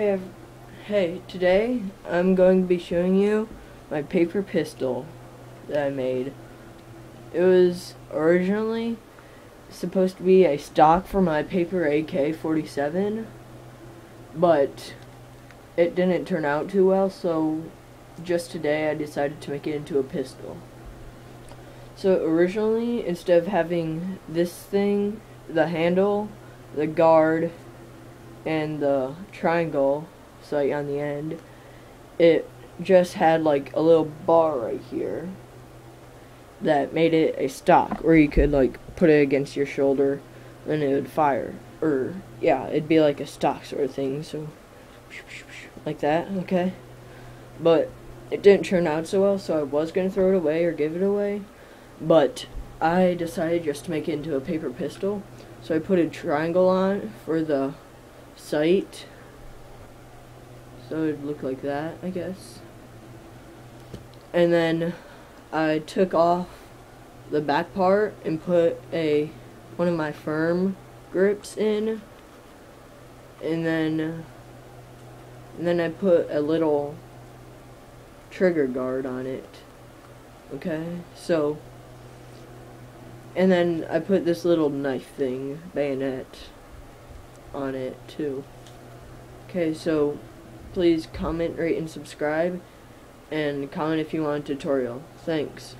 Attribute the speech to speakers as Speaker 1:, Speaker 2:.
Speaker 1: Hey, ev- hey, today I'm going to be showing you my paper pistol that I made. It was originally supposed to be a stock for my paper AK-47, but it didn't turn out too well, so just today I decided to make it into a pistol. So originally, instead of having this thing, the handle, the guard, and the triangle sight on the end, it just had like a little bar right here that made it a stock where you could like put it against your shoulder and it would fire. Or yeah, it'd be like a stock sort of thing, so like that, okay? But it didn't turn out so well, so I was gonna throw it away or give it away. But I decided just to make it into a paper pistol. So I put a triangle on for the sight. So it'd look like that, I guess. And then I took off the back part and put a one of my firm grips in. And then and then I put a little trigger guard on it. Okay? So and then I put this little knife thing, bayonet, on it too. Okay, so please comment, rate, and subscribe. And comment if you want a tutorial. Thanks.